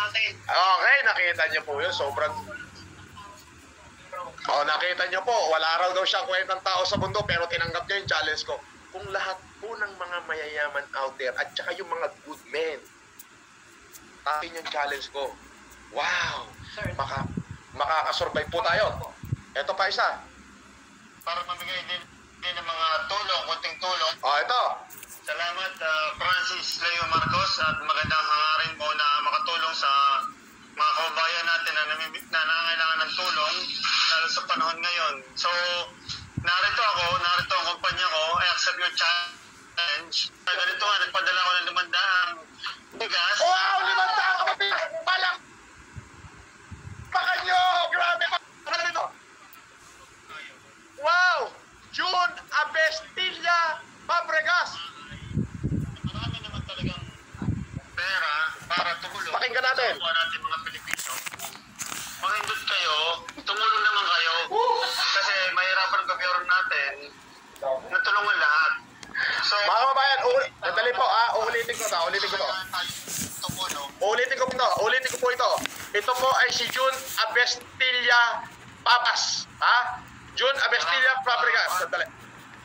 natin. Okay, nakita niyo po yun. Sobrang... Oh, nakita niyo po, wala raw daw siyang kwentang tao sa mundo pero tinanggap niya yung challenge ko. Kung lahat po ng mga mayayaman out there at saka yung mga good men, tapin yung challenge ko. Wow! Maka, makakasurvive po tayo. Ito pa isa. para mamigay din, din ng mga tulong, kunting tulong. Oh, ito. Salamat ah, Francis Leo Marcos at magandang hangarin mo na makatulong sa mga kababayan natin na, na nangangailangan ng tulong lalo sa panahon ngayon. So, narito ako, narito ang kumpanya ko, I accept your challenge. Ganito nga, nagpadala ko ng limandang bigas. Wow! Kapatid! Palak! Pakan nyo! Grabe! Ano nito? Wow! June Abestilla Fabregas! Marami naman talagang pera para tumulong. Pakinggan natin. Kapwa natin mga Pilipino. Mahindot kayo, tumulong naman kayo. Kasi mahirapan ang gobyerno natin na tulungan lahat. So, Mga kababayan, sandali po ah, ulitin ko to, ulitin ko to. kailangan tayo tumulong. Ulitin ko po ito, ulitin ko po ito. Ito po ay si June Abestilla Papas. Ha? June Abestilla Fabregas. Sandali.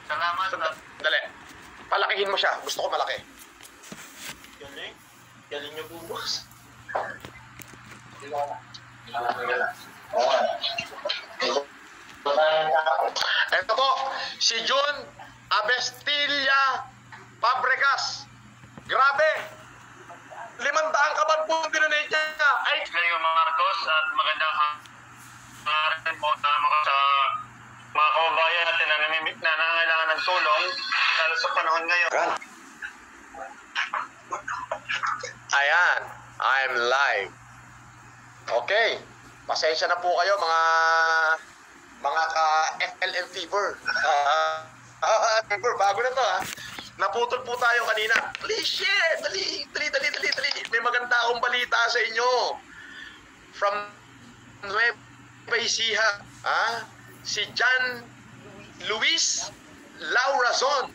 Salamat at Sandali. Palakihin mo siya. Gusto ko malaki. galing. Galing niyo po, boss. Ito po, si June Abestilla Fabregas. Grabe! Limandaang kaban po ang dinonate niya. Ay, Leo Marcos at magandang hangarin mo na maka sa mga kababayan natin na, namimik na nangangailangan ng tulong lalo sa panahon ngayon. Ayan, I'm live. Okay, pasensya na po kayo mga mga ka FLM fever. Ah, fever, bago na to ha. Naputol po tayo kanina. Please share, dali, dali, dali, dali, dali. May maganda akong balita sa inyo. From Nueva Ecija, ha? Si John Luis Laurazon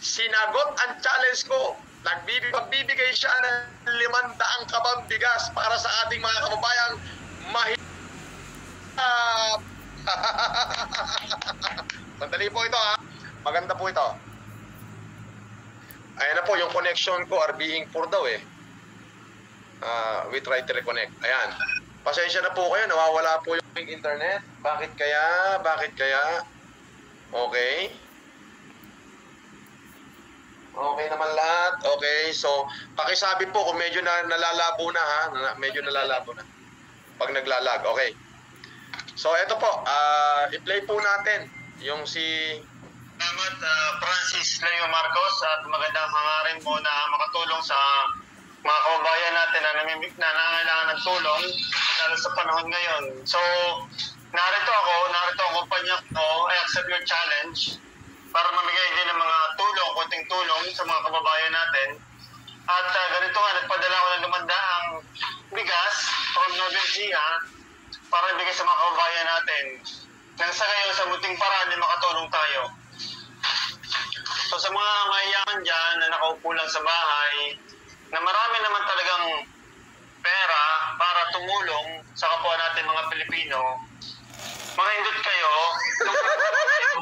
sinagot ang challenge ko. Nagbibig, magbibigay siya ng limandaang kabang bigas para sa ating mga kababayang mahirap. Sandali po ito ha. Maganda po ito. Ayan na po, yung connection ko are being poor daw eh. Ah, we try to reconnect. Ayan. Pasensya na po kayo, nawawala po yung internet. Bakit kaya? Bakit kaya? Okay. Okay naman lahat. Okay, so pakisabi po kung medyo na nalalabo na ha, na, medyo nalalabo na. Pag naglalag, okay. So ito po, ah i-play po natin yung si Salamat ah, Francis Leo Marcos at magandang hangarin mo na makatulong sa mga kababayan natin na namimik na nangangailangan ng tulong lalo sa panahon ngayon. So, narito ako, narito ang kumpanya ko, I accept your challenge para mamigay din ng mga tulong, kunting tulong sa mga kababayan natin. At ah, ganito nga, nagpadala ko ng lumandaang bigas from Novel Ecija para ibigay sa mga kababayan natin. Nang sa ngayon, sa muting paraan, ay makatulong tayo. So sa mga mayayaman dyan na nakaupo lang sa bahay, na marami naman talagang pera para tumulong sa kapwa natin mga Pilipino, mga hindot kayo,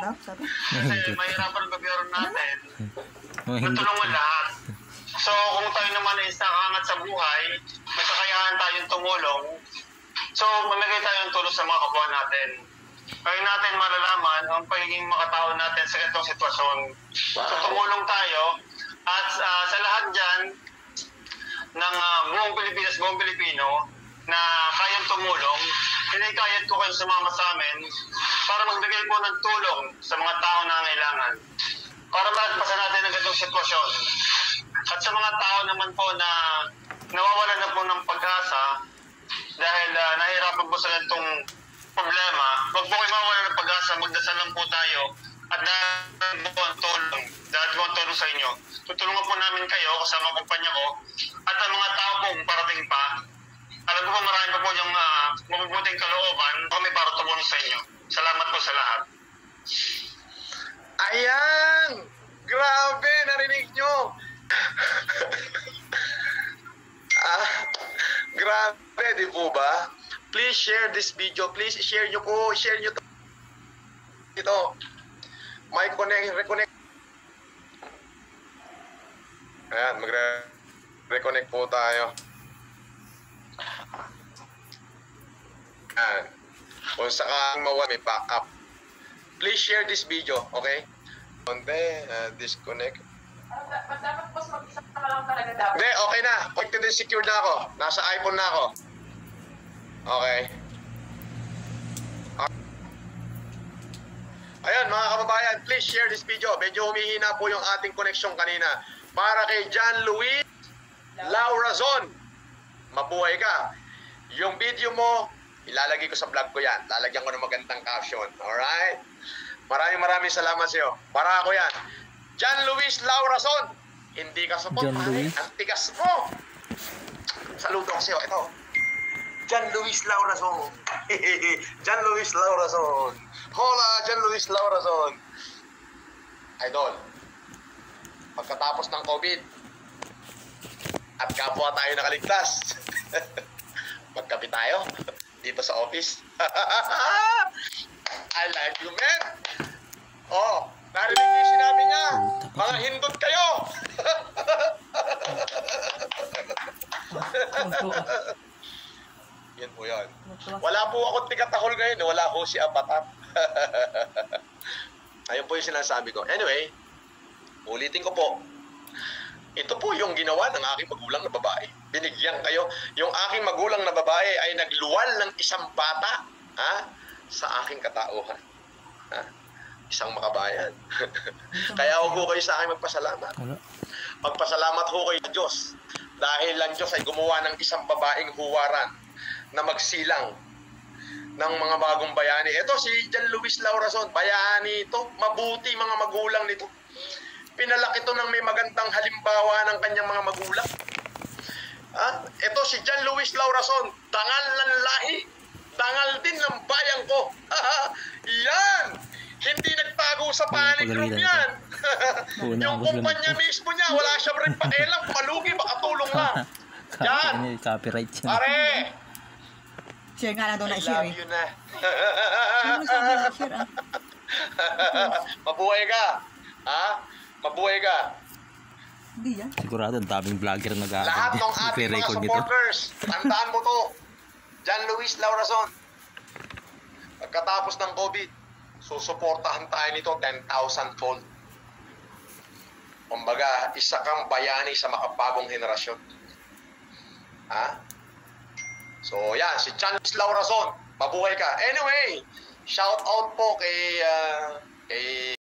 kasi mahirapan ang gobyerno natin, natulungan lahat. So kung tayo naman ay nakaangat sa buhay, may kakayahan tayong tumulong, so mamigay tayo ng tulong sa mga kapwa natin. Ngayon natin malalaman ang pagiging makatao natin sa ganitong sitwasyon. So tumulong tayo. At ah, sa lahat dyan ng ah, buong Pilipinas, buong Pilipino na kayang tumulong, hinikayat ko kayo sumama sa amin para magbigay po ng tulong sa mga tao na nangailangan. Para malagpasan natin ang ganitong sitwasyon. At sa mga tao naman po na nawawalan na po ng pag-asa dahil ah, nahihirapan po sa ganitong problema, huwag po kayo mawala ng pag-asa, magdasal lang po tayo at dahil po ang tulong, dahil po ang tulong sa inyo. Tutulungan po namin kayo kasama ang kumpanya ko at ang mga tao pong parating pa. Alam ko po marami po yung uh, mabubuting kalooban kami para tumulong sa inyo. Salamat po sa lahat. Ayan! Grabe, narinig nyo! ah, Grabe, di po ba? Please share this video. Please share nyo po. Share nyo to. Ito. May connect, reconnect. Ayan, magre-reconnect po tayo. Ayan. Kung sakaang mawa, may backup. Please share this video, okay? Konti, uh, disconnect. Dapat boss mag-isa ka lang talaga dapat. Hindi, okay na. Connected and secured na ako. Nasa iPhone na ako. Okay. Ayan mga kababayan, please share this video. Medyo humihina po yung ating connection kanina. Para kay John Luis Laurazon. Mabuhay ka. Yung video mo, ilalagay ko sa vlog ko yan. Lalagyan ko ng magandang caption. Alright? Maraming maraming salamat sa iyo. Para ako yan. John Luis Laurazon. Hindi ka support, John pare. Luis? Ang tigas mo. Saludo ko sa iyo. Ito. John Luis Laurazon. John Luis Laurazon. Hola, John Luis Laurazon. Idol. Pagkatapos ng COVID, at kapwa tayo nakaligtas. Magkapi tayo dito sa office. I like you, man. Oh, narinig niyo sinabi niya. Mga hindot kayo. Yan po yun. Wala po ako tigatahol ngayon. Wala po si Apatat. Ayun po yung sinasabi ko. Anyway, ulitin ko po. Ito po yung ginawa ng aking magulang na babae. Binigyan kayo. Yung aking magulang na babae ay nagluwal ng isang bata ha, sa aking katauhan. Ha? Isang makabayan. Kaya huwag po kayo sa akin magpasalamat. Magpasalamat ho kayo sa Diyos. Dahil ang Diyos ay gumawa ng isang babaeng huwaran na magsilang ng mga bagong bayani. Ito si John Luis Laurazon, bayani ito. Mabuti mga magulang nito. Pinalaki ito ng may magandang halimbawa ng kanyang mga magulang. Ah, ito si John Luis Laurazon, dangal ng lahi. Dangal din ng bayan ko. yan! Hindi nagtago sa panic room yan. Yung kumpanya mismo niya, wala siya rin pakialam. Palugi, baka tulong lang. Yan! Copyright yan. Pare! Share nga lang daw I na i-share love eh. you na. Ano na share ah? Mabuhay ka. Ha? Mabuhay ka. Hindi yan. Sigurado, ang daming vlogger na nag Lahat ng ating mga supporters, tandaan mo to. John Luis Laurazon. Pagkatapos ng COVID, susuportahan tayo nito 10,000 fold. Kumbaga, isa kang bayani sa makabagong henerasyon. Ha? So, yan, si John Luis Laurazon. Mabuhay ka. Anyway, shout out po kay, ah, kay